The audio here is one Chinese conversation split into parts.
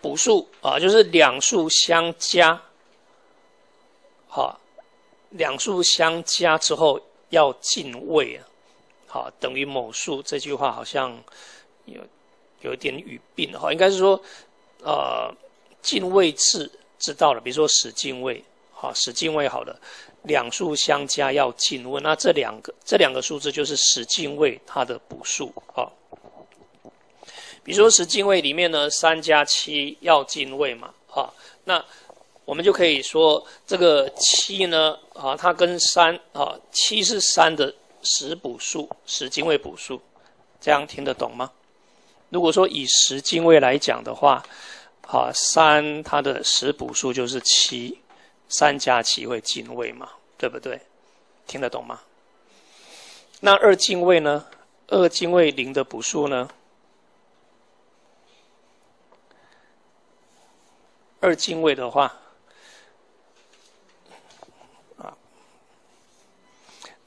补数啊，就是两数相加，好，两数相加之后要进位啊，好，等于某数。这句话好像有有一点语病哈，应该是说，呃，进位制知道了，比如说使进位，好，使进位好了，两数相加要进位，那这两个这两个数字就是使进位它的补数，好。比如说十进位里面呢，三加七要进位嘛，哈，那我们就可以说这个七呢，啊，它跟三啊，七是三的十补数，十进位补数，这样听得懂吗？如果说以十进位来讲的话，啊，三它的十补数就是七，三加七会进位嘛，对不对？听得懂吗？那二进位呢？二进位零的补数呢？二进位的话，啊，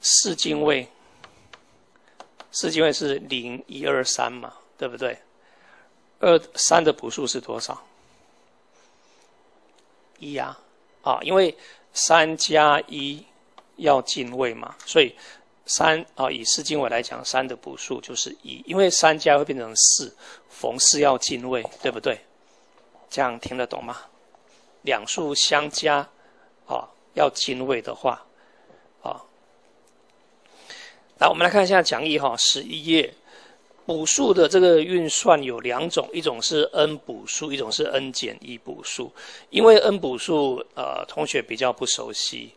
四进位，四进位是零一二三嘛，对不对？二三的补数是多少？一呀，啊，因为三加一要进位嘛，所以三啊，以四进位来讲，三的补数就是一，因为三加会变成四，逢四要进位，对不对？这样听得懂吗？两数相加，啊，要进位的话，啊，来我们来看一下讲义哈，十一页补数的这个运算有两种，一种是 n 补数，一种是 n 减一补数。因为 n 补数，呃，同学比较不熟悉，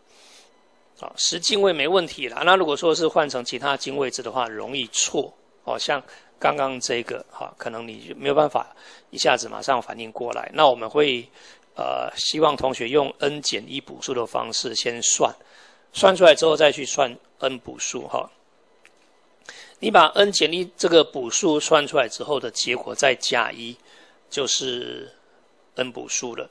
啊，十进位没问题了。那如果说是换成其他进位制的话，容易错，哦，像。刚刚这个哈，可能你没有办法一下子马上反应过来。那我们会呃，希望同学用 n 减一补数的方式先算，算出来之后再去算 n 补数哈。你把 n 减一这个补数算出来之后的结果再加一，就是 n 补数了。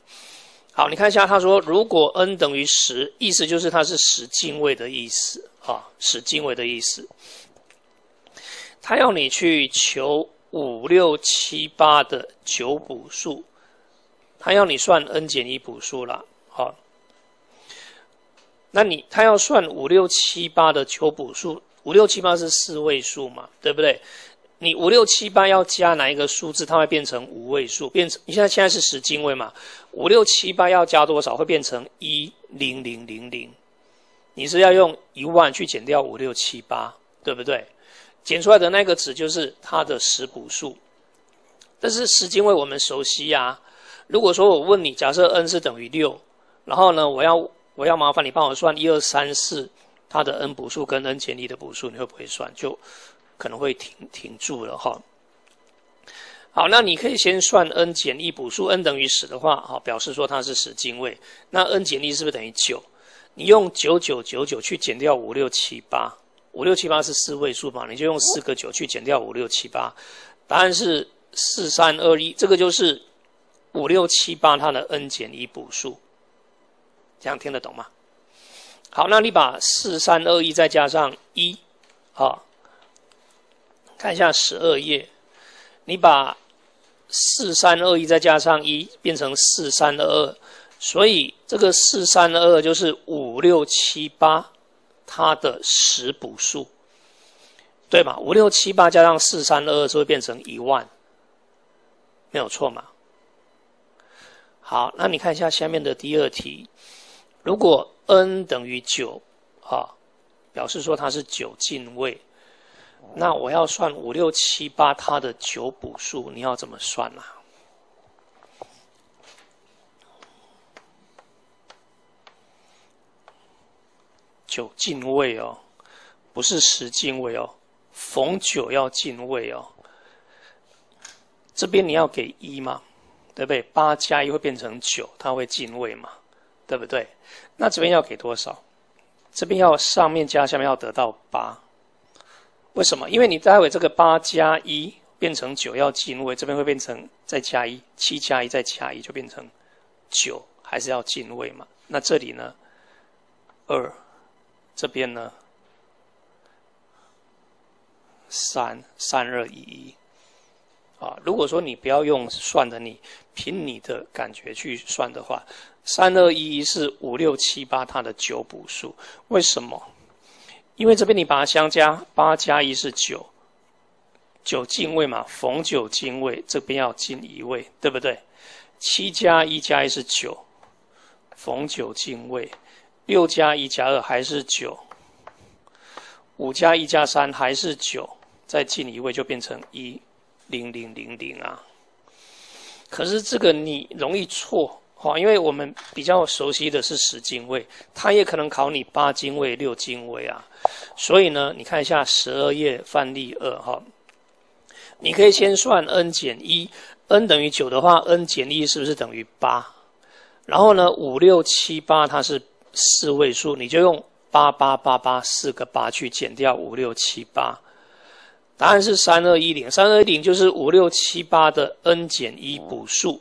好，你看一下，他说如果 n 等于十，意思就是它是十进位的意思啊，十进位的意思。他要你去求五六七八的九补数，他要你算 n 减一补数了，好。那你他要算五六七八的求补数，五六七八是四位数嘛，对不对？你五六七八要加哪一个数字，它会变成五位数，变成你现在现在是十进位嘛？五六七八要加多少，会变成一零零零零？你是要用一万去减掉五六七八，对不对？减出来的那个值就是它的十补数，但是十进位我们熟悉呀。如果说我问你，假设 n 是等于六，然后呢，我要我要麻烦你帮我算一二三四它的 n 补数跟 n 减一的补数，你会不会算？就可能会停停住了哈。好，那你可以先算 n 减一补数，n 等于十的话，好，表示说它是十进位。那 n 减一是不是等于九？你用九九九九去减掉五六七八。五六七八是四位数嘛？你就用四个九去减掉五六七八，答案是四三二一。这个就是五六七八它的 n 减一补数，这样听得懂吗？好，那你把四三二一再加上一，好，看一下十二页，你把四三二一再加上一变成四三二二，所以这个四三二二就是五六七八。它的十补数，对吗？五六七八加上四三二二就会变成一万，没有错嘛？好，那你看一下下面的第二题，如果 n 等于九，啊，表示说它是九进位，那我要算五六七八它的九补数，你要怎么算呢？九进位哦，不是十进位哦，逢九要进位哦。这边你要给一吗，对不对？八加一会变成九，它会进位嘛，对不对？那这边要给多少？这边要上面加下面要得到八，为什么？因为你待会这个八加一变成九要进位，这边会变成再加一，七加一再加一就变成九，还是要进位嘛？那这里呢？二。这边呢，三三二一一，啊，如果说你不要用算的，你凭你的感觉去算的话，三二一一是五六七八它的九补数，为什么？因为这边你把它相加，八加一是九，九进位嘛，逢九进位，这边要进一位，对不对？七加一加一是九，逢九进位，六加一加二还是九，五加一加三还是九，再进一位就变成一。零零零零啊，可是这个你容易错哈，因为我们比较熟悉的是十进位，它也可能考你八进位、六进位啊。所以呢，你看一下十二页范例二哈，你可以先算 n 减一，n 等于九的话，n 减一是不是等于八？然后呢，五六七八它是四位数，你就用八八八八四个八去减掉五六七八。答案是三二一零，三二一零就是五六七八的 n 减一补数，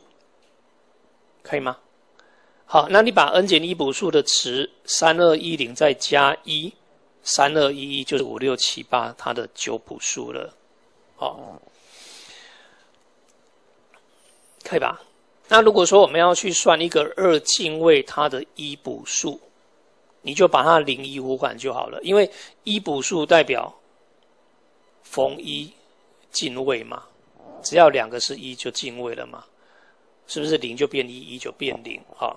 可以吗？好，那你把 n 减一补数的值三二一零再加一，三二一一就是五六七八它的九补数了，好，可以吧？那如果说我们要去算一个二进位它的一补数，你就把它零一互换就好了，因为一补数代表。逢一进位嘛，只要两个是一就进位了嘛，是不是零就变一，一就变零？哈，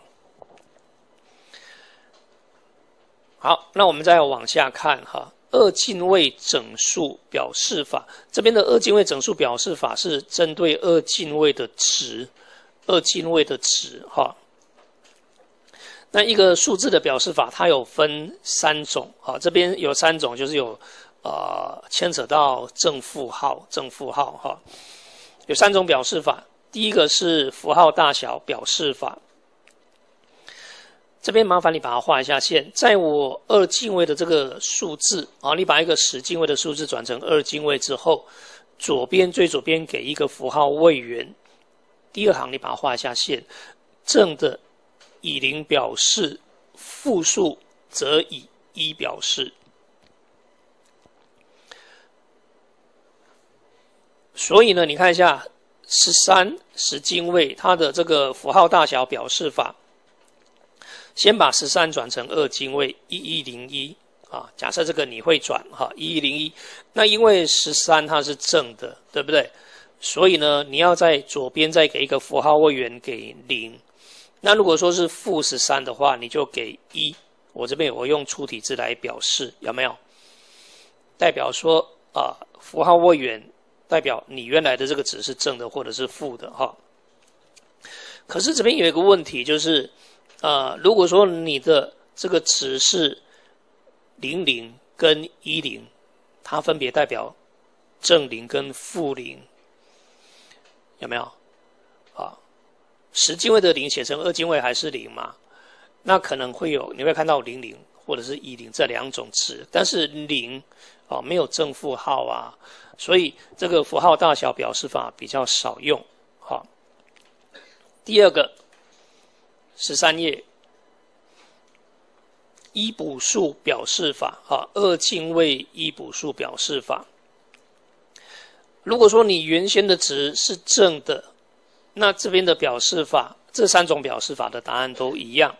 好，那我们再往下看哈，二进位整数表示法这边的二进位整数表示法是针对二进位的值，二进位的值哈。那一个数字的表示法，它有分三种哈，这边有三种，就是有。呃，牵扯到正负号，正负号哈，有三种表示法。第一个是符号大小表示法，这边麻烦你把它画一下线。在我二进位的这个数字啊，你把一个十进位的数字转成二进位之后，左边最左边给一个符号位元，第二行你把它画一下线。正的以零表示，负数则以一表示。所以呢，你看一下十三十进位它的这个符号大小表示法，先把十三转成二进位一一零一啊。假设这个你会转哈一一零一，那因为十三它是正的，对不对？所以呢，你要在左边再给一个符号位元给零。那如果说是负十三的话，你就给一。我这边我用粗体字来表示，有没有？代表说啊，符号位元。代表你原来的这个值是正的或者是负的哈，可是这边有一个问题就是，呃，如果说你的这个值是零零跟一零，它分别代表正零跟负零，有没有？啊，十进位的零写成二进位还是零嘛？那可能会有你会看到零零或者是一零这两种值，但是零哦没有正负号啊。所以这个符号大小表示法比较少用，好。第二个十三页一补数表示法，哈，二进位一补数表示法。如果说你原先的值是正的，那这边的表示法，这三种表示法的答案都一样。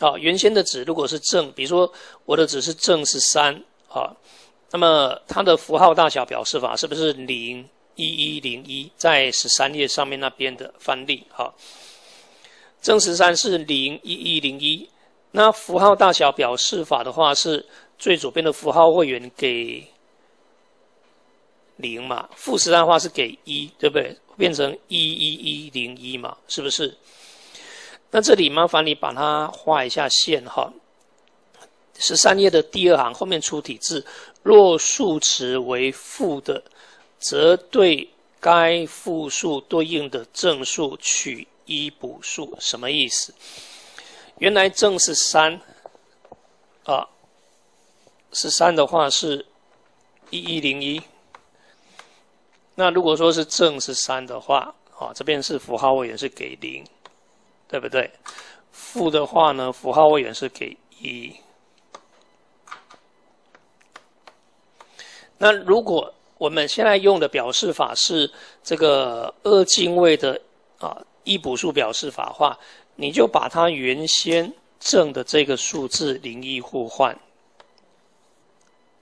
好，原先的值如果是正，比如说我的值是正是三，好。那么它的符号大小表示法是不是零一一零一？在十三页上面那边的范例，哈，正十三是零一一零一。那符号大小表示法的话，是最左边的符号位元给零嘛？负十三的话是给一，对不对？变成一一一零一嘛？是不是？那这里麻烦你把它画一下线，哈。十三页的第二行后面出体字。若数值为负的，则对该负数对应的正数取一补数，什么意思？原来正是三，啊，是三的话是一一零一。那如果说是正是三的话，啊，这边是符号位元是给零，对不对？负的话呢，符号位元是给一。那如果我们现在用的表示法是这个二进位的啊一补数表示法话，你就把它原先正的这个数字零一互换，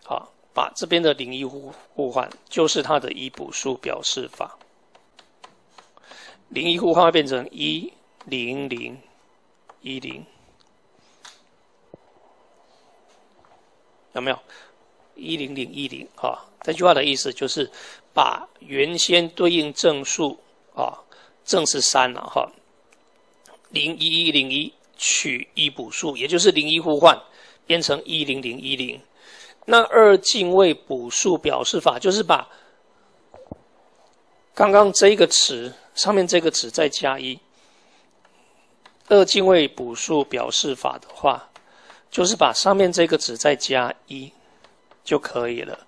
好，把这边的零一互互换就是它的一补数表示法，零一互换变成一零零一零。有没有？一零零一零啊？这句话的意思就是把原先对应正数啊，正是三了哈，零一一零一取一补数，也就是零一互换变成一零零一零。那二进位补数表示法就是把刚刚这个词上面这个词再加一。二进位补数表示法的话。就是把上面这个值再加一就可以了，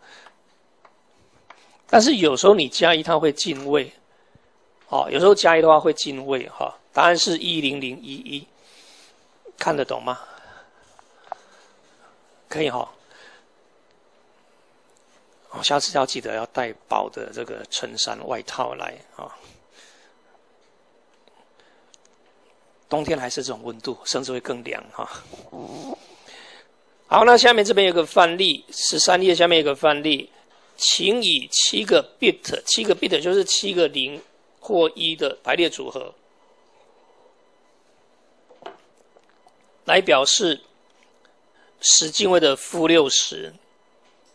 但是有时候你加一它会进位，哦，有时候加一的话会进位哈。答案是一零零一一，看得懂吗？可以哈。哦，下次要记得要带薄的这个衬衫外套来啊。冬天还是这种温度，甚至会更凉哈。好，那下面这边有个范例，十三页下面有个范例，请以七个 bit，七个 bit 就是七个零或一的排列组合，来表示十进位的负六十。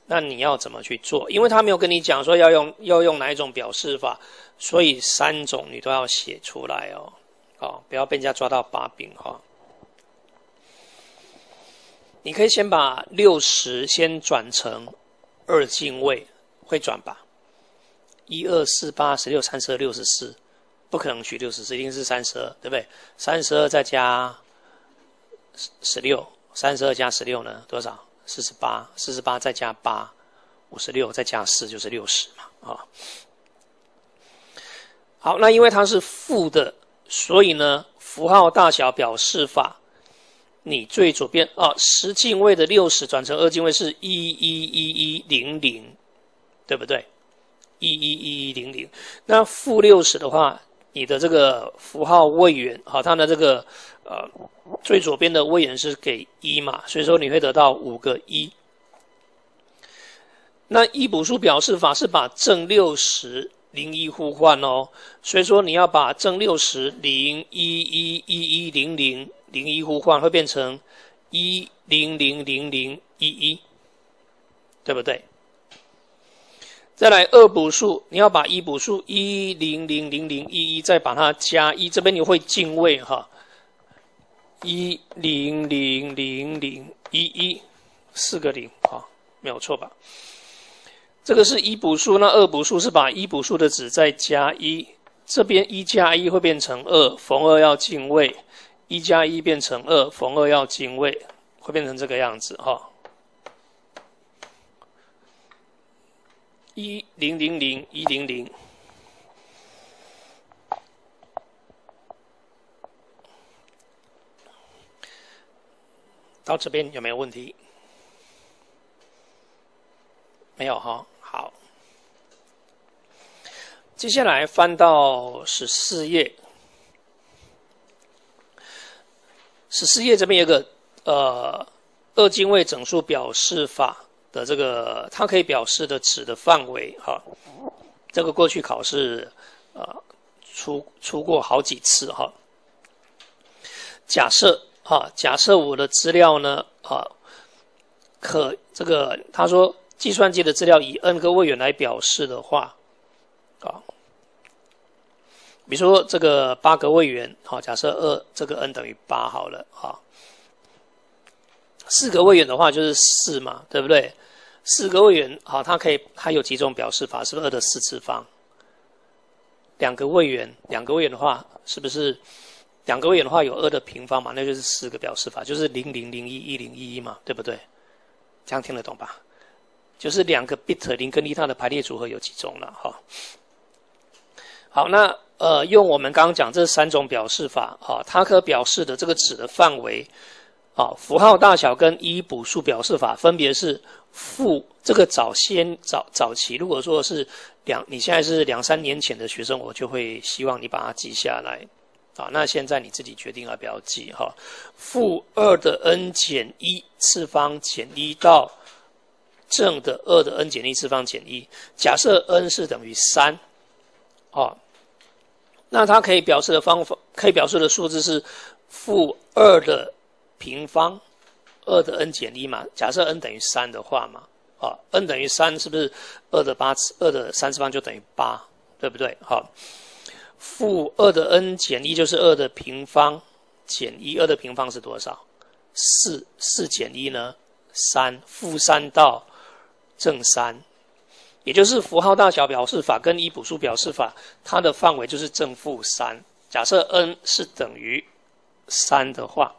那你要怎么去做？因为他没有跟你讲说要用要用哪一种表示法，所以三种你都要写出来哦，哦，不要被人家抓到把柄哈。你可以先把六十先转成二进位，会转吧？一二四八十六三十二六十四，不可能取六十四，一定是三十二，对不对？三十二再加十十六，三十二加十六呢？多少？四十八，四十八再加八，五十六再加四就是六十嘛，啊。好，那因为它是负的，所以呢，符号大小表示法。你最左边啊，十进位的六十转成二进位是一一一一零零，对不对？一一一一零零。那负六十的话，你的这个符号位元，好，它的这个呃最左边的位元是给一嘛，所以说你会得到五个一。那一补数表示法是把正六十零一互换哦，所以说你要把正六十零一一一一零零。零一互换会变成一零零零零一一，对不对？再来二补数，你要把一补数一零零零零一一再把它加一，这边你会进位哈，一零零零零一一四个零哈，没有错吧？这个是一补数，那二补数是把一补数的值再加一，这边一加一会变成二，逢二要进位。一加一变成二，逢二要进位，会变成这个样子哈。一零零零一零零，到这边有没有问题？没有哈，好。接下来翻到十四页。十四页这边有个呃二进位整数表示法的这个，它可以表示的值的范围哈。这个过去考试啊出出过好几次哈。假设哈，假设我的资料呢啊可这个他说计算机的资料以 n 个位元来表示的话啊。比如说这个八个位元，好，假设二这个 n 等于八好了，哈。四个位元的话就是四嘛，对不对？四个位元，好，它可以它有几种表示法？是不是二的四次方？两个位元，两个位元的话，是不是两个位元的话有二的平方嘛？那就是四个表示法，就是零零零一一零一一嘛，对不对？这样听得懂吧？就是两个 bit 零跟一它的排列组合有几种了，哈。好，那。呃，用我们刚刚讲这三种表示法，啊，它可表示的这个值的范围，啊，符号大小跟一补数表示法分别是负这个早先早早期，如果说是两，你现在是两三年前的学生，我就会希望你把它记下来。啊，那现在你自己决定要不要记哈。负二的 n 减一次方减一到正的二的 n 减一次方减一，假设 n 是等于三，哦，那它可以表示的方法，可以表示的数字是负二的平方，二的 n 减一嘛。假设 n 等于三的话嘛，啊，n 等于三是不是二的八次，二的三次方就等于八，对不对？好。负二的 n 减一就是二的平方减一，二的平方是多少？四，四减一呢？三，负三到正三，也就是符号大小表示法跟一补数表示法，它的范围就是正负三。假设 n 是等于三的话，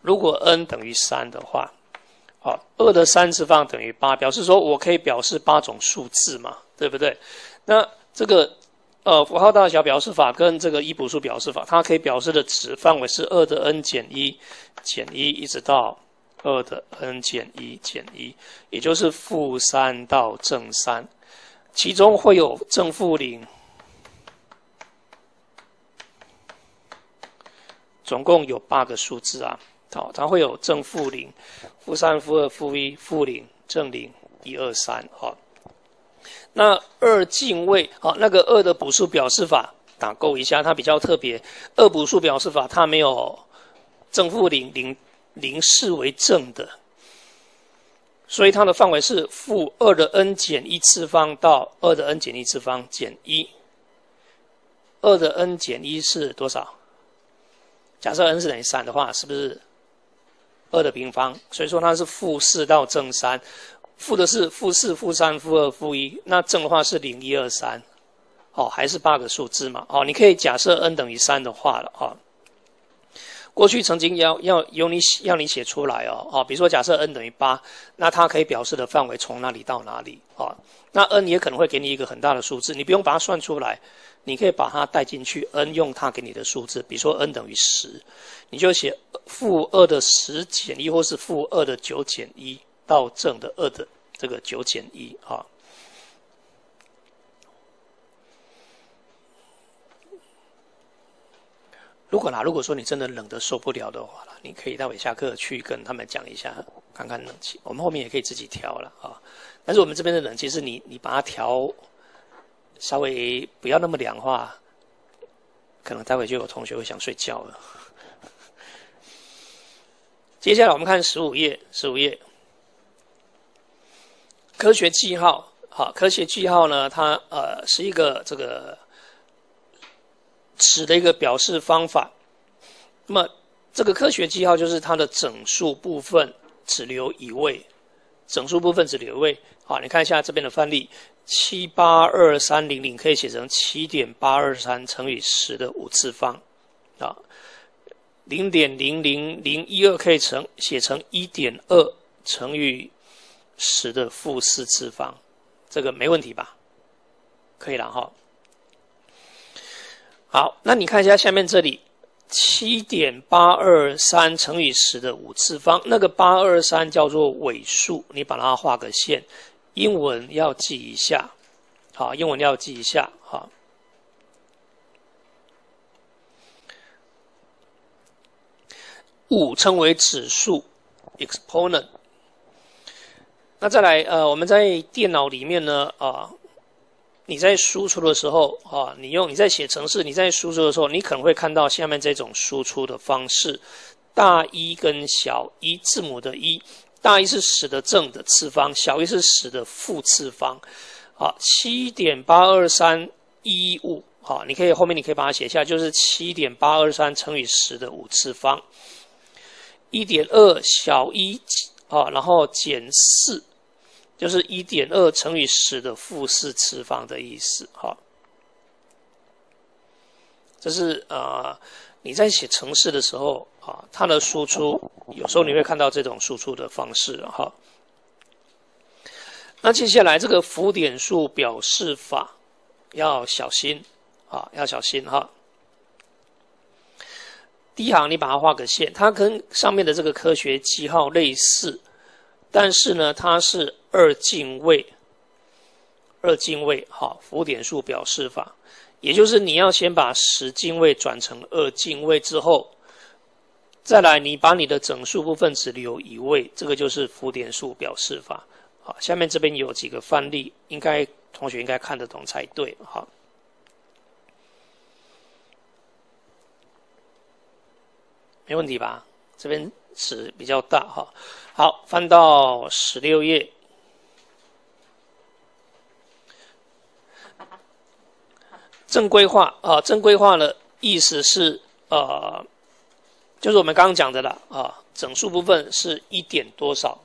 如果 n 等于三的话，好，二的三次方等于八，表示说我可以表示八种数字嘛，对不对？那这个。呃，符号大小表示法跟这个一补数表示法，它可以表示的值范围是二的 n 减一减一，一直到二的 n 减一减一，也就是负三到正三，其中会有正负零，总共有八个数字啊。好，它会有正负零、负三、负二、负一、负零、正零、一二三，好。那二进位，好，那个二的补数表示法打勾一下，它比较特别。二补数表示法它没有正负零零零视为正的，所以它的范围是负二的 n 减一次方到二的 n 减一次方减一。二的 n 减一是多少？假设 n 是等于三的话，是不是二的平方？所以说它是负四到正三。负的是负四、负三、负二、负一，那正的话是零、一、二、三，哦，还是八个数字嘛？哦，你可以假设 n 等于三的话了，哦。过去曾经要要由你要你写出来哦，哦，比如说假设 n 等于八，那它可以表示的范围从哪里到哪里？哦，那 n 也可能会给你一个很大的数字，你不用把它算出来，你可以把它带进去，n 用它给你的数字，比如说 n 等于十，你就写负二的十减一，或是负二的九减一。到正的二的这个九减一啊，如果啦，如果说你真的冷的受不了的话啦，你可以待会下课去跟他们讲一下，看看冷气。我们后面也可以自己调了啊。但是我们这边的冷气是你你把它调稍微不要那么凉化，可能待会就有同学会想睡觉了。接下来我们看十五页，十五页。科学记号，好，科学记号呢？它呃是一个这个尺的一个表示方法。那么这个科学记号就是它的整数部分只留一位，整数部分只留一位。好，你看一下这边的范例，七八二三零零可以写成七点八二三乘以十的五次方，啊，零点零零零一二可以乘写成一点二乘以。十的负四次方，这个没问题吧？可以了哈。好，那你看一下下面这里，七点八二三乘以十的五次方，那个八二三叫做尾数，你把它画个线，英文要记一下。好，英文要记一下。好，五称为指数，exponent。那再来，呃，我们在电脑里面呢，啊，你在输出的时候，啊，你用你在写程式，你在输出的时候，你可能会看到下面这种输出的方式：大一跟小一，字母的一，大一是十的正的次方，小一是十的负次方。好，七点八二三一五，好，你可以后面你可以把它写下，就是七点八二三乘以十的五次方，一点二小一，啊，然后减四。就是一点二乘以十的负四次方的意思，哈。这是呃，你在写程式的时候啊，它的输出有时候你会看到这种输出的方式，哈。那接下来这个浮点数表示法要小心啊，要小心哈。第一行你把它画个线，它跟上面的这个科学记号类似，但是呢，它是二进位，二进位，好，浮点数表示法，也就是你要先把十进位转成二进位之后，再来你把你的整数部分只留一位，这个就是浮点数表示法。好，下面这边有几个范例，应该同学应该看得懂才对，好。没问题吧？这边尺比较大哈。好，翻到十六页。正规化啊，正规化的意思是呃，就是我们刚刚讲的了啊，整数部分是一点多少？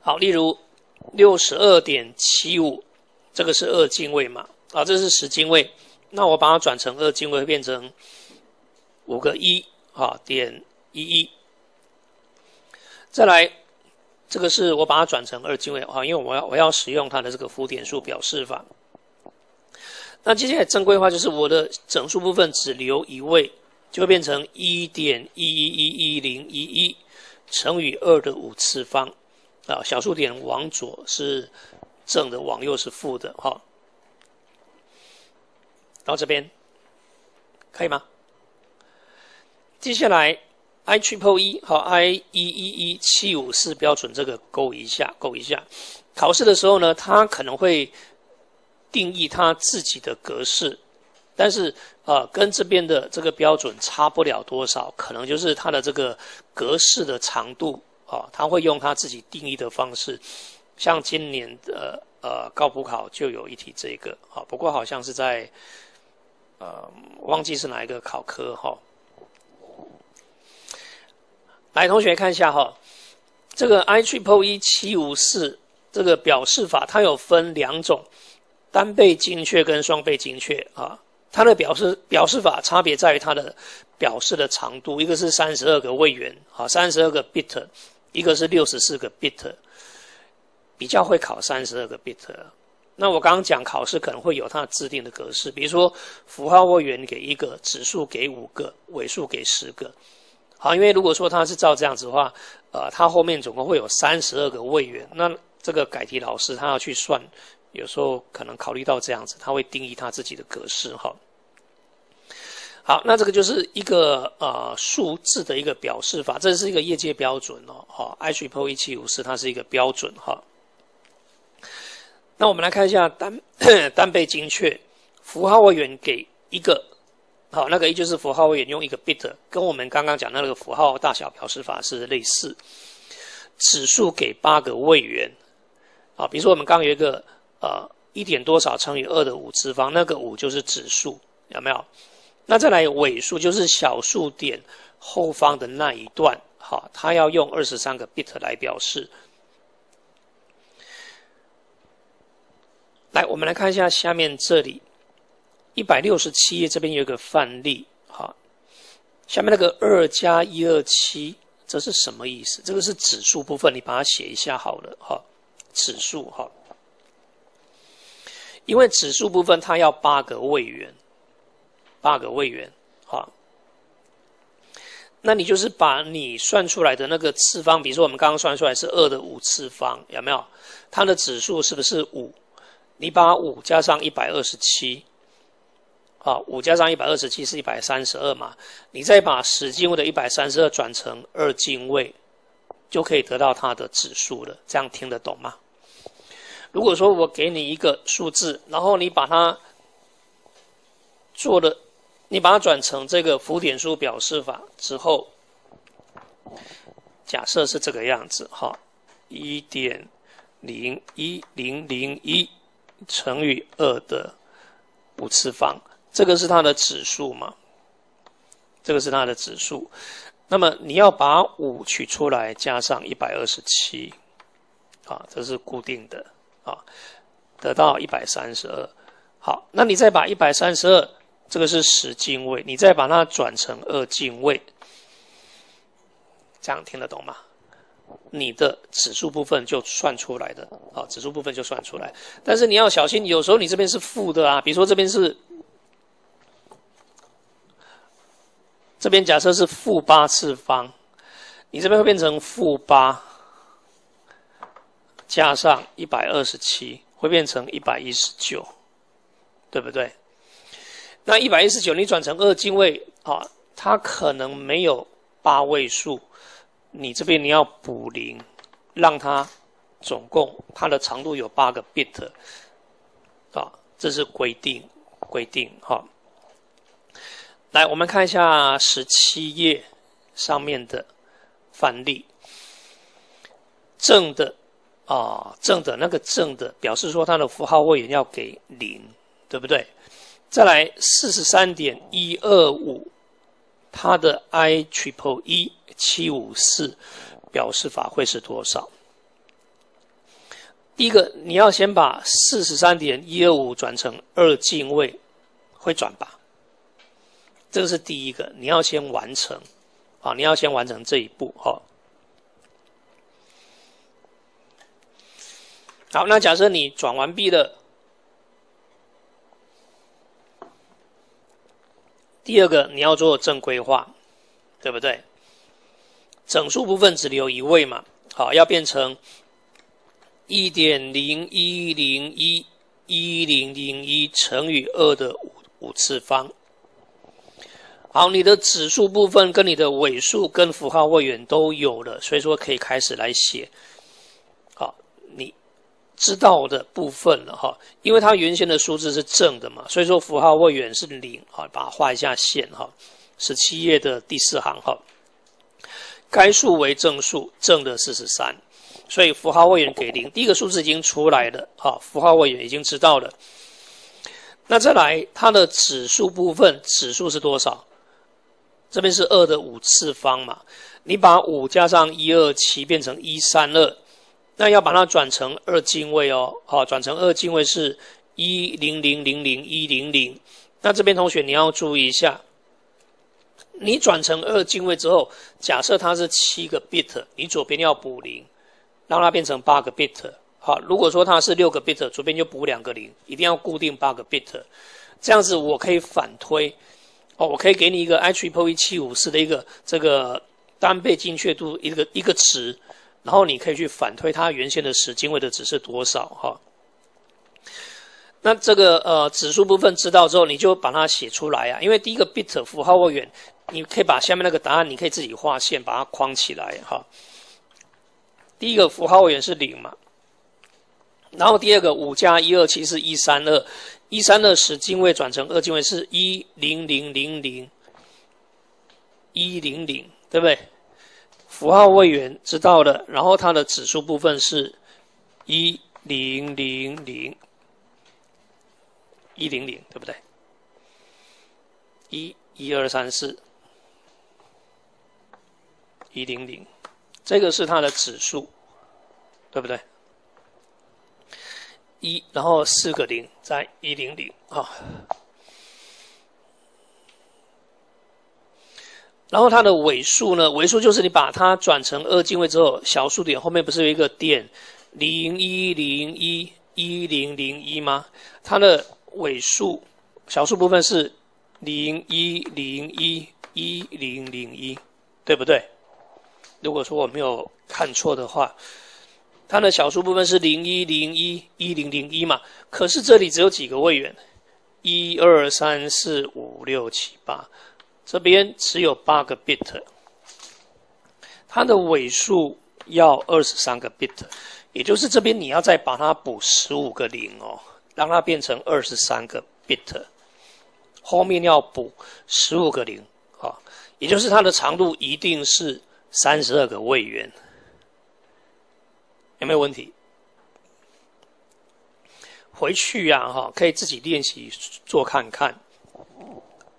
好，例如六十二点七五。这个是二进位嘛？啊，这是十进位，那我把它转成二进位，会变成五个一啊点一一。再来，这个是我把它转成二进位啊，因为我要我要使用它的这个浮点数表示法。那接下来正规化就是我的整数部分只留一位，就会变成一点一一一一零一一乘以二的五次方啊，小数点往左是。正的往右是负的，哈。到这边可以吗？接下来 i triple 一好 i 一一一七五四标准这个勾一下，勾一下。考试的时候呢，它可能会定义它自己的格式，但是啊，跟这边的这个标准差不了多少，可能就是它的这个格式的长度啊，它会用它自己定义的方式。像今年的呃高普考就有一题这个啊，不过好像是在呃忘记是哪一个考科哈。来，同学看一下哈，这个 i triple 一七五四这个表示法，它有分两种，单倍精确跟双倍精确啊。它的表示表示法差别在于它的表示的长度，一个是三十二个位元啊，三十二个 bit，一个是六十四个 bit。比较会考三十二个 bit，那我刚刚讲考试可能会有它制定的格式，比如说符号位元给一个，指数给五个，尾数给十个。好，因为如果说它是照这样子的话，呃，它后面总共会有三十二个位元，那这个改题老师他要去算，有时候可能考虑到这样子，他会定义他自己的格式哈。好，那这个就是一个呃数字的一个表示法，这是一个业界标准哦，哈，I triple 一七五四它是一个标准哈。那我们来看一下单 单倍精确符号位元给一个，好，那个一就是符号位元用一个 bit，跟我们刚刚讲的那个符号大小表示法是类似。指数给八个位元，啊，比如说我们刚刚有一个呃一点多少乘以二的五次方，那个五就是指数，有没有？那再来尾数就是小数点后方的那一段，好，它要用二十三个 bit 来表示。来，我们来看一下下面这里一百六十七页这边有一个范例，好，下面那个二加一二七，这是什么意思？这个是指数部分，你把它写一下好了，哈，指数哈，因为指数部分它要八个位元，八个位元，好，那你就是把你算出来的那个次方，比如说我们刚刚算出来是二的五次方，有没有？它的指数是不是五？你把五加上一百二十七，啊，五加上一百二十七是一百三十二嘛？你再把十进位的一百三十二转成二进位，就可以得到它的指数了。这样听得懂吗？如果说我给你一个数字，然后你把它做了，你把它转成这个浮点数表示法之后，假设是这个样子，哈，一点零一零零一。乘以二的五次方，这个是它的指数嘛？这个是它的指数。那么你要把五取出来，加上一百二十七，啊，这是固定的啊，得到一百三十二。好，那你再把一百三十二，这个是十进位，你再把它转成二进位，这样听得懂吗？你的指数部分就算出来的，啊，指数部分就算出来。但是你要小心，有时候你这边是负的啊，比如说这边是，这边假设是负八次方，你这边会变成负八加上一百二十七，会变成一百一十九，对不对？那一百一十九你转成二进位，啊，它可能没有八位数。你这边你要补零，让它总共它的长度有八个 bit，啊，这是规定规定哈。来，我们看一下十七页上面的范例，正的啊，正的那个正的表示说它的符号位元要给零，对不对？再来四十三点一二五，它的 i triple 一。七五四表示法会是多少？第一个，你要先把四十三点一二五转成二进位，会转吧？这个是第一个，你要先完成，啊，你要先完成这一步，哈。好，那假设你转完毕了，第二个你要做正规化，对不对？整数部分只留一位嘛？好，要变成一点零一零一一零零一乘以二的五五次方。好，你的指数部分跟你的尾数跟符号位元都有了，所以说可以开始来写。知道的部分了哈，因为它原先的数字是正的嘛，所以说符号位元是零。好，把它画一下线哈。十七页的第四行哈。该数为正数，正的四十三，所以符号位元给零。第一个数字已经出来了，哈，符号位元已经知道了。那再来，它的指数部分，指数是多少？这边是二的五次方嘛？你把五加上一二七变成一三二，那要把它转成二进位哦，好，转成二进位是一零零零零一零零。那这边同学你要注意一下。你转成二进位之后，假设它是七个 bit，你左边要补零，让它变成八个 bit。好，如果说它是六个 bit，左边就补两个零，一定要固定八个 bit。这样子我可以反推，哦，我可以给你一个 i triple 一七五四的一个这个单倍精确度一个一个值，然后你可以去反推它原先的十进位的值是多少哈。那这个呃指数部分知道之后，你就把它写出来啊，因为第一个 bit 符号位元。你可以把下面那个答案，你可以自己画线把它框起来哈。第一个符号位元是零嘛，然后第二个五加一二七是一三二，一三二十进位转成二进位是一零零零零一零零，对不对？符号位元知道了，然后它的指数部分是一零零零一零零，对不对？一一二三四。一零零，这个是它的指数，对不对？一，然后四个零在一零零啊，然后它的尾数呢？尾数就是你把它转成二进位之后，小数点后面不是有一个点零一零一一零零一吗？它的尾数小数部分是零一零一一零零一，对不对？如果说我没有看错的话，它的小数部分是零一零一一零零一嘛？可是这里只有几个位元，一二三四五六七八，这边只有八个 bit，它的尾数要二十三个 bit，也就是这边你要再把它补十五个零哦，让它变成二十三个 bit，后面要补十五个零啊，也就是它的长度一定是。三十二个位元，有没有问题？回去呀，哈，可以自己练习做看看，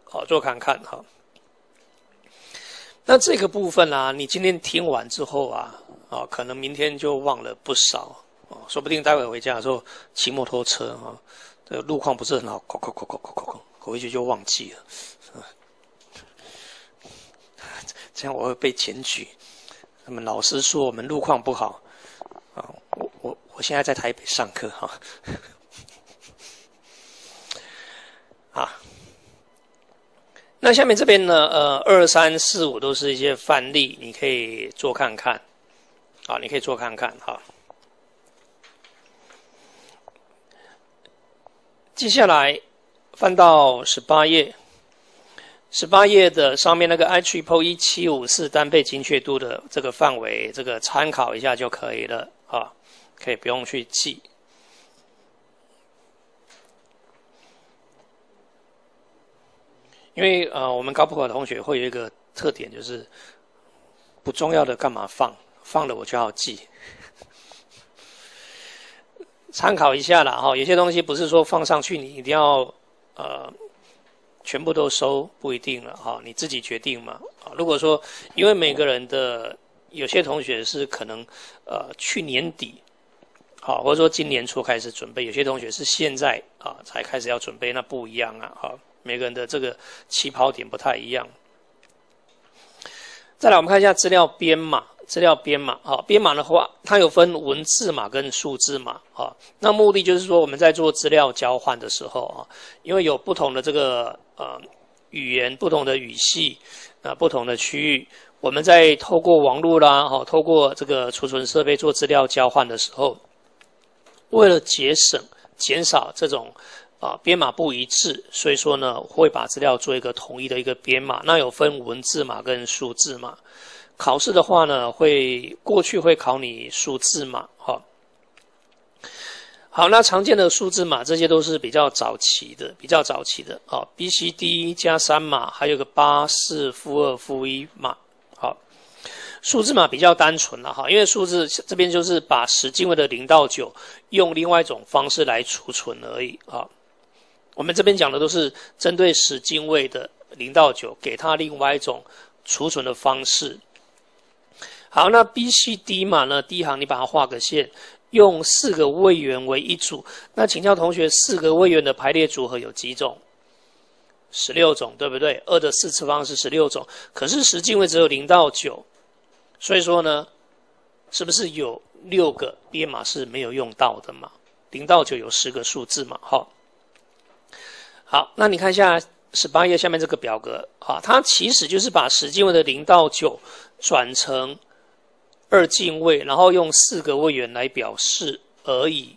好做看看哈。那这个部分呢，你今天听完之后啊，啊，可能明天就忘了不少哦，说不定待会回家的时候骑摩托车啊，这个路况不是很好，哐哐哐哐哐哐哐，回去就忘记了。这样我会被检举，那么老师说我们路况不好啊，我我我现在在台北上课哈。啊，那下面这边呢，呃，二三四五都是一些范例，你可以做看看。啊，你可以做看看哈。接下来翻到十八页，十八页的上面那个 I triple 一七五四单倍精确度的这个范围，这个参考一下就可以了啊，可以不用去记。因为呃，我们高普考同学会有一个特点，就是不重要的干嘛放，放了我就要记。参考一下啦，哈，有些东西不是说放上去你一定要呃全部都收，不一定了哈，你自己决定嘛。啊，如果说因为每个人的有些同学是可能呃去年底，好，或者说今年初开始准备，有些同学是现在啊才开始要准备，那不一样啊，哈，每个人的这个起跑点不太一样。再来，我们看一下资料编码。资料编码，哈，编码的话，它有分文字码跟数字码，啊，那目的就是说我们在做资料交换的时候啊，因为有不同的这个呃语言、不同的语系啊、不同的区域，我们在透过网络啦，哈，透过这个储存设备做资料交换的时候，为了节省、减少这种啊编码不一致，所以说呢，会把资料做一个统一的一个编码，那有分文字码跟数字码。考试的话呢，会过去会考你数字码，哈。好，那常见的数字码，这些都是比较早期的，比较早期的，哦，B、C、D 加三码，还有个八、四、负二、负一码，好，数字码比较单纯了，哈，因为数字这边就是把十进位的零到九，用另外一种方式来储存而已，啊。我们这边讲的都是针对十进位的零到九，给它另外一种储存的方式。好，那 B、C、D 码呢？第一行你把它画个线，用四个位元为一组。那请教同学，四个位元的排列组合有几种？十六种，对不对？二的四次方是十六种，可是十进位只有零到九，所以说呢，是不是有六个编码是没有用到的嘛？零到九有十个数字嘛？好，好，那你看一下十八页下面这个表格啊，它其实就是把十进位的零到九转成。二进位，然后用四个位元来表示而已。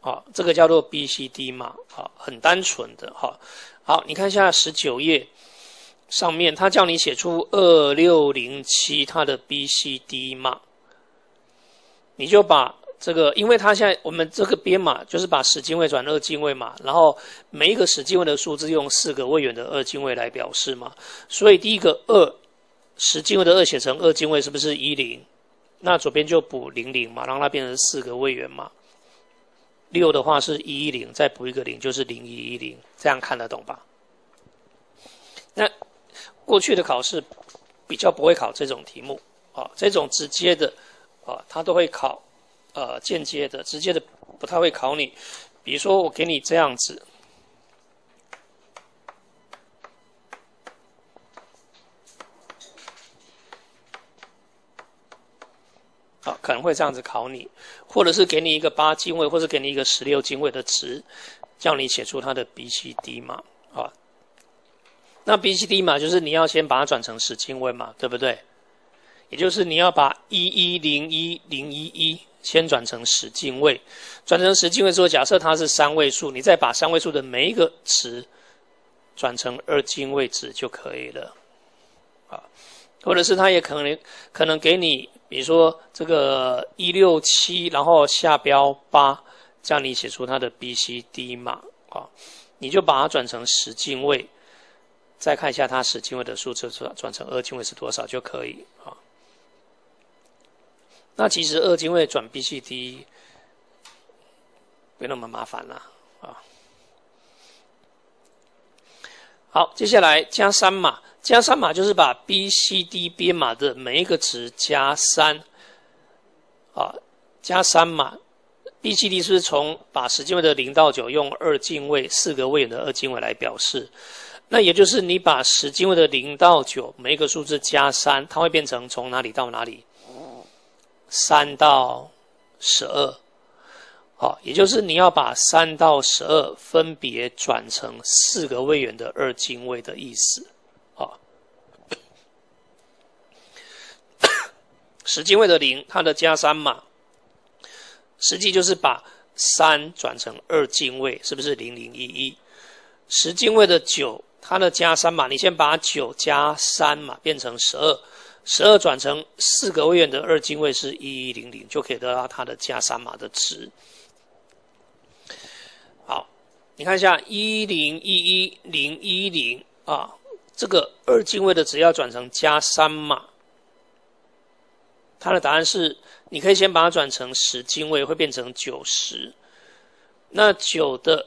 好，这个叫做 B C D 嘛，好，很单纯的哈。好，你看一下十九页上面，他叫你写出二六零七它的 B C D 码，你就把这个，因为它现在我们这个编码就是把十进位转二进位嘛，然后每一个十进位的数字用四个位元的二进位来表示嘛，所以第一个二。十进位的二写成二进位是不是一零？那左边就补零零嘛，让它变成四个位元嘛。六的话是一一零，再补一个零就是零一一零，这样看得懂吧？那过去的考试比较不会考这种题目啊，这种直接的啊，它都会考呃间接的，直接的不太会考你。比如说我给你这样子。啊，可能会这样子考你，或者是给你一个八进位，或者给你一个十六进位的值，叫你写出它的 B、C、D 码。啊，那 B、C、D 码就是你要先把它转成十进位嘛，对不对？也就是你要把一一零一零一一先转成十进位，转成十进位之后，假设它是三位数，你再把三位数的每一个值转成二进位值就可以了。啊，或者是它也可能可能给你。比如说这个一六七，然后下标八，这样你写出它的 B、C、D 码啊，你就把它转成十进位，再看一下它十进位的数字转转成二进位是多少就可以。那其实二进位转 B、C、D 没那么麻烦了啊。好，接下来加三码。加三码就是把 B、C、D 编码的每一个值加三，啊，加三码。B、C、D 是从把十进位的零到九用二进位四个位元的二进位来表示。那也就是你把十进位的零到九每一个数字加三，它会变成从哪里到哪里？三到十二。好，也就是你要把三到十二分别转成四个位元的二进位的意思。好，十进位的零，它的加三嘛，实际就是把三转成二进位，是不是零零一一？十进位的九。它的加三嘛，你先把九加三嘛变成十二，十二转成四个位元的二进位是一一零零，就可以得到它的加三码的值。好，你看一下一零一一零一零啊，这个二进位的值要转成加三码，它的答案是，你可以先把它转成十进位，会变成九十。那九的，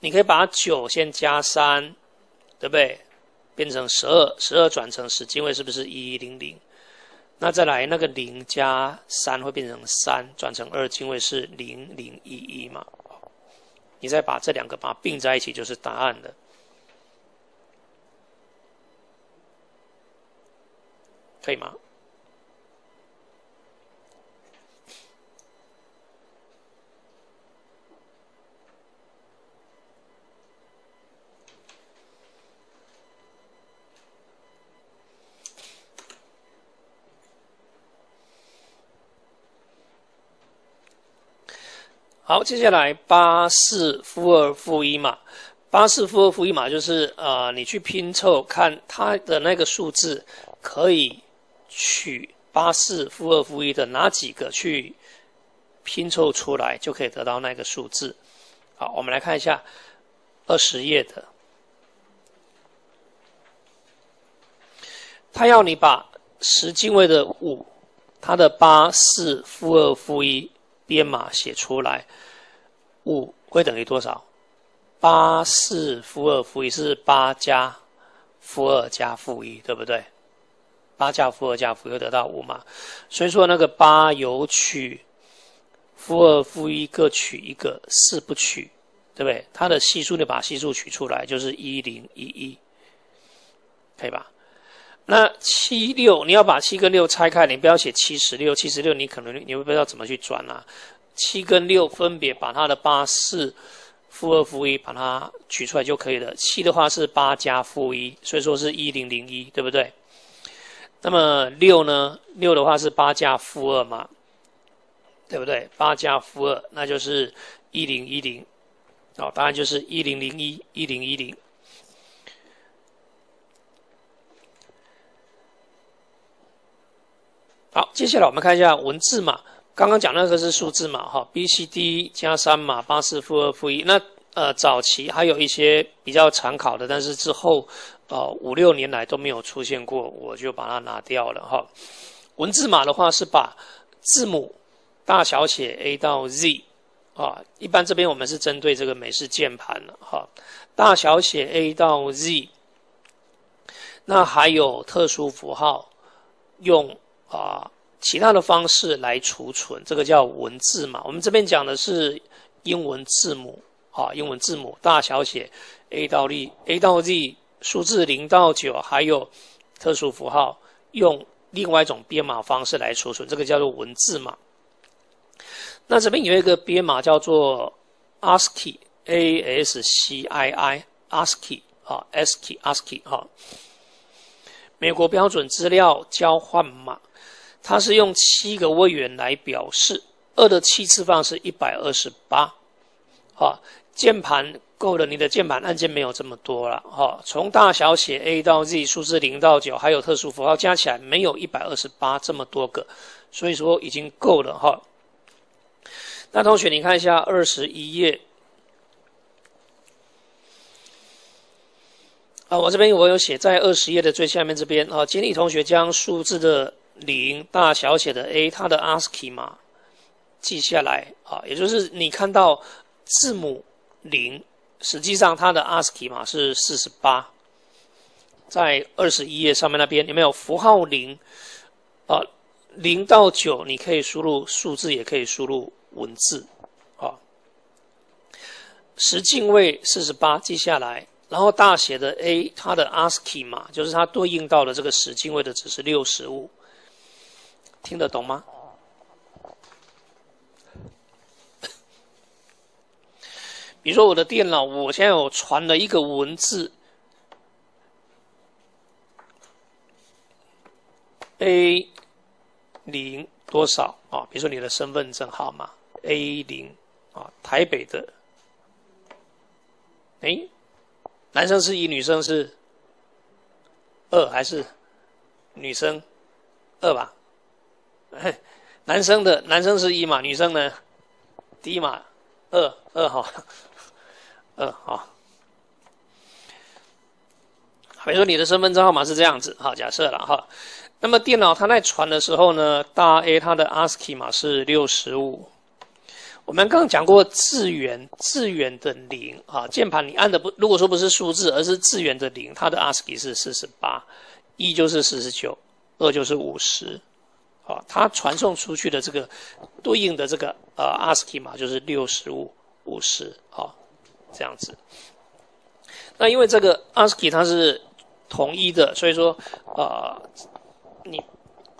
你可以把九先加三。对不对？变成十二，十二转成十进位是不是一一零零？那再来那个零加三会变成三，转成二进位是零零一一嘛？你再把这两个把它并在一起就是答案了，可以吗？好，接下来八四负二负一嘛，八四负二负一嘛，就是呃，你去拼凑看它的那个数字，可以取八四负二负一的哪几个去拼凑出来，就可以得到那个数字。好，我们来看一下二十页的，他要你把十进位的五，它的八四负二负一。编码写出来，五会等于多少？八四负二负一是八加负二加负一，对不对？八加负二加负一得到五嘛？所以说那个八有取负二负一各取一个，四不取，对不对？它的系数你把系数取出来就是一零一一，可以吧？那七六，你要把七跟六拆开，你不要写七十六，七十六你可能你会不知道怎么去转啊。七跟六分别把它的八四负二负一把它取出来就可以了。七的话是八加负一，所以说是一零零一，对不对？那么六呢？六的话是八加负二嘛，对不对？八加负二，那就是一零一零，哦，答案就是一零零一，一零一零。好，接下来我们看一下文字码。刚刚讲那个是数字码，哈，B C D 加三码，八四负二负一。那呃，早期还有一些比较常考的，但是之后呃五六年来都没有出现过，我就把它拿掉了哈。文字码的话是把字母大小写 A 到 Z 啊，一般这边我们是针对这个美式键盘的哈，大小写 A 到 Z。那还有特殊符号用。啊，其他的方式来储存，这个叫文字嘛。我们这边讲的是英文字母，啊，英文字母大小写 A 到 Z，A 到 Z，数字零到九，还有特殊符号，用另外一种编码方式来储存，这个叫做文字码。那这边有一个编码叫做 ASCII，A S C I I，ASCII，啊，ASCII，ASCII，哈，美国标准资料交换码。它是用七个位元来表示，二的七次方是一百二十八。哈，键盘够了，你的键盘按键没有这么多了。哈，从大小写 A 到 Z，数字零到九，还有特殊符号加起来没有一百二十八这么多个，所以说已经够了。哈，那同学你看一下二十一页。啊，我这边我有写在二十页的最下面这边。啊，建议同学将数字的。零大小写的 A，它的 ASCII 码记下来啊，也就是你看到字母零，实际上它的 ASCII 码是四十八，在二十一页上面那边有没有符号零？啊，零到九你可以输入数字，也可以输入文字啊。十进位四十八记下来，然后大写的 A，它的 ASCII 码就是它对应到的这个十进位的值是六十五，听得懂吗？比如说我的电脑，我现在有传了一个文字，A 零多少啊？比如说你的身份证号码 A 零啊，台北的，哎，男生是一，女生是二还是女生二吧？男生的男生是一嘛，女生呢？第一码二二号。呃，好。比如说你的身份证号码是这样子，好，假设了哈。那么电脑它在传的时候呢，大 A 它的 ASCII 码是六十五。我们刚刚讲过字元，字元的零啊，键盘你按的不，如果说不是数字，而是字元的零，它的 ASCII 是四十八，一就是四十九，二就是五十，啊，它传送出去的这个对应的这个呃 ASCII 码就是六十五、五十，啊。这样子，那因为这个 ASCII 它是统一的，所以说，呃，你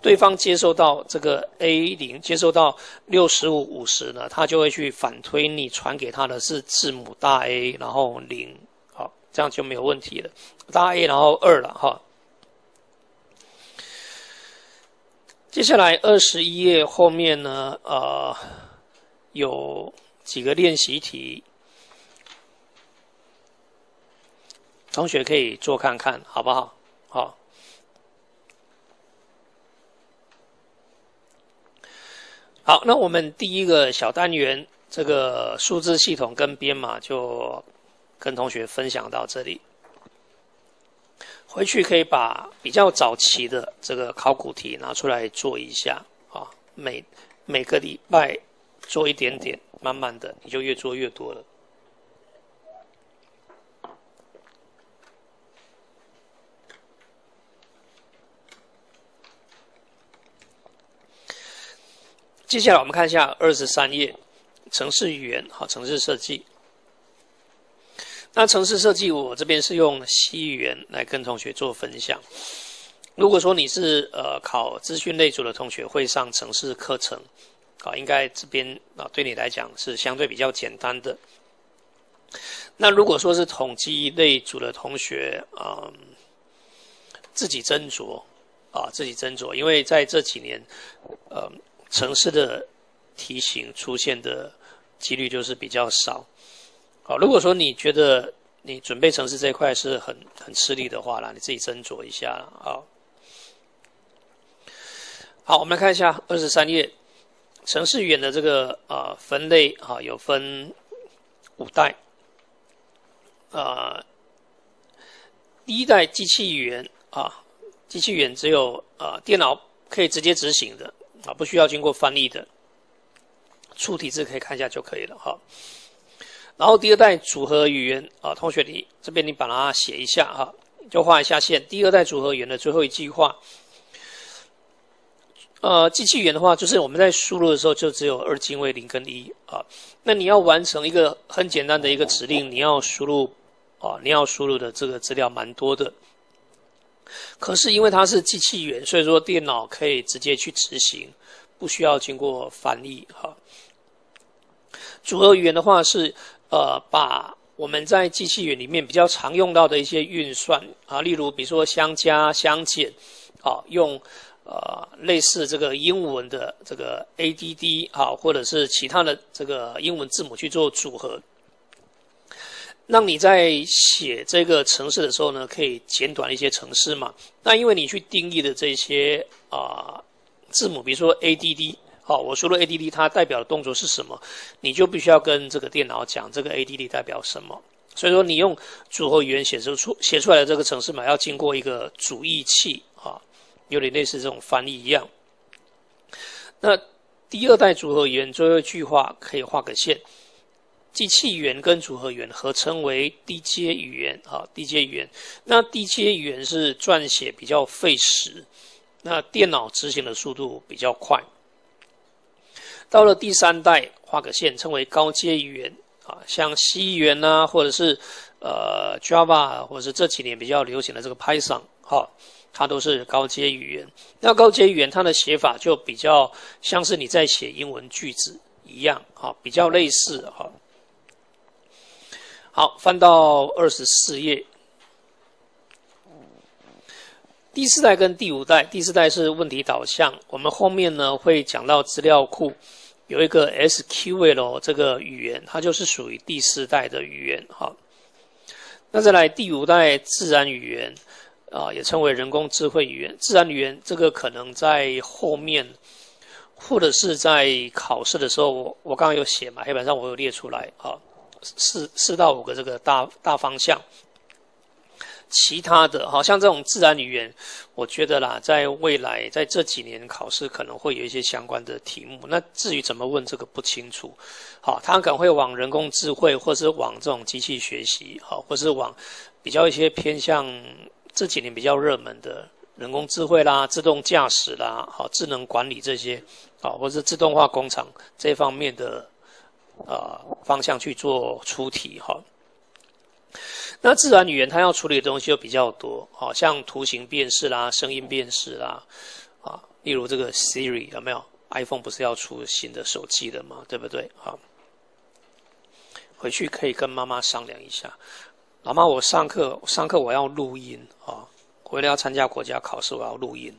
对方接收到这个 A 零，接收到六十五、五十呢，他就会去反推你传给他的是字母大 A，然后零，好，这样就没有问题了。大 A 然后二了哈。接下来二十一页后面呢，呃，有几个练习题。同学可以做看看，好不好？好，好，那我们第一个小单元，这个数字系统跟编码，就跟同学分享到这里。回去可以把比较早期的这个考古题拿出来做一下啊，每每个礼拜做一点点，慢慢的你就越做越多了。接下来我们看一下二十三页，城市语言好，城市设计。那城市设计我这边是用西语言来跟同学做分享。如果说你是呃考资讯类组的同学会上城市课程，啊，应该这边啊对你来讲是相对比较简单的。那如果说是统计类组的同学，嗯，自己斟酌啊，自己斟酌，因为在这几年，呃。城市的题型出现的几率就是比较少。好，如果说你觉得你准备城市这一块是很很吃力的话啦，你自己斟酌一下了啊。好，我们来看一下二十三页，城市语言的这个啊分类啊有分五代，啊第一代机器语言啊，机器语言只有啊电脑可以直接执行的。啊，不需要经过翻译的，粗体字可以看一下就可以了哈。然后第二代组合语言啊，同学你这边你把它写一下哈，就画一下线。第二代组合语言的最后一句话，呃，机器语言的话，就是我们在输入的时候就只有二进位零跟一啊。那你要完成一个很简单的一个指令，你要输入啊，你要输入的这个资料蛮多的。可是因为它是机器语言，所以说电脑可以直接去执行，不需要经过翻译哈。组合语言的话是呃把我们在机器语言里面比较常用到的一些运算啊，例如比如说相加、相减，啊用呃类似这个英文的这个 ADD 啊，或者是其他的这个英文字母去做组合。让你在写这个城市的时候呢，可以简短一些城市嘛？那因为你去定义的这些啊字母，比如说 A D D，好，我输入 A D D，它代表的动作是什么？你就必须要跟这个电脑讲这个 A D D 代表什么。所以说，你用组合语言写出出写出来的这个程式码，要经过一个主译器啊，有点类似这种翻译一样。那第二代组合语言最后一句话可以画个线。机器语言跟组合语言合称为低阶语言，啊，低阶语言。那低阶语言是撰写比较费时，那电脑执行的速度比较快。到了第三代，画个线，称为高阶语言，啊，像 C 语言呐，或者是呃 Java，或者是这几年比较流行的这个 Python，哈，它都是高阶语言。那高阶语言它的写法就比较像是你在写英文句子一样，哈，比较类似，哈。好，翻到二十四页。第四代跟第五代，第四代是问题导向，我们后面呢会讲到资料库有一个 SQL 这个语言，它就是属于第四代的语言哈。那再来第五代自然语言啊，也称为人工智慧语言。自然语言这个可能在后面，或者是在考试的时候，我我刚刚有写嘛，黑板上我有列出来啊，四四到五个这个大大方向。其他的，好像这种自然语言，我觉得啦，在未来在这几年考试可能会有一些相关的题目。那至于怎么问，这个不清楚。好，他可能会往人工智慧，或是往这种机器学习，好，或是往比较一些偏向这几年比较热门的人工智慧啦、自动驾驶啦、好智能管理这些，好，或是自动化工厂这方面的啊方向去做出题，哈。那自然语言它要处理的东西就比较多，好像图形辨识啦、声音辨识啦，啊，例如这个 Siri 有没有？iPhone 不是要出新的手机的吗？对不对？好，回去可以跟妈妈商量一下。老妈，我上课上课我要录音啊，回来要参加国家考试，我要录音。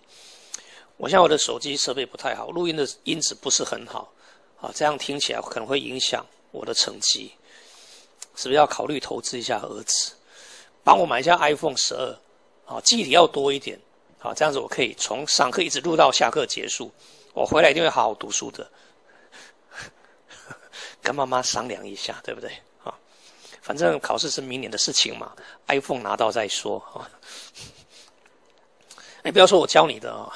我现在我的手机设备不太好，录音的音质不是很好，啊，这样听起来可能会影响我的成绩。是不是要考虑投资一下儿子，帮我买一下 iPhone 十二，啊，记忆体要多一点，好，这样子我可以从上课一直录到下课结束，我回来一定会好好读书的，跟妈妈商量一下，对不对？啊，反正考试是明年的事情嘛，iPhone 拿到再说啊。你不要说我教你的啊。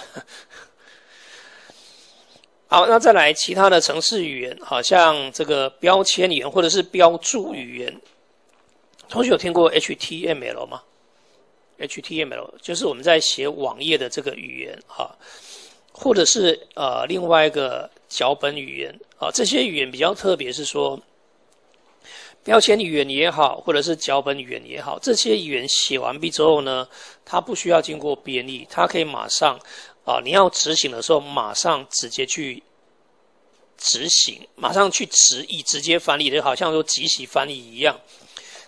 好，那再来其他的城市语言，好像这个标签语言或者是标注语言。同学有听过 HTML 吗？HTML 就是我们在写网页的这个语言，哈，或者是呃另外一个脚本语言，啊，这些语言比较特别，是说标签语言也好，或者是脚本语言也好，这些语言写完毕之后呢，它不需要经过编译，它可以马上。啊，你要执行的时候，马上直接去执行，马上去直译，直接翻译，就好像说即时翻译一样。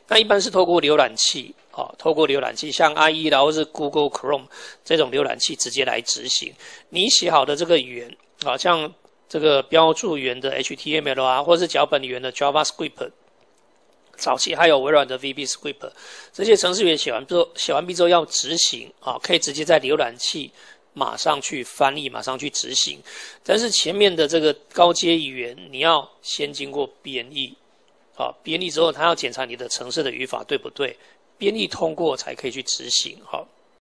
那一般是透过浏览器，啊，透过浏览器，像 IE 然后是 Google Chrome 这种浏览器直接来执行。你写好的这个语言，啊，像这个标注语言的 HTML 啊，或是脚本语言的 JavaScript，早期还有微软的 VBScript，这些程序员写完之后，写完毕之后要执行，啊，可以直接在浏览器。马上去翻译，马上去执行。但是前面的这个高阶语言，你要先经过编译，好，编译之后，他要检查你的城市的语法对不对，编译通过才可以去执行，好。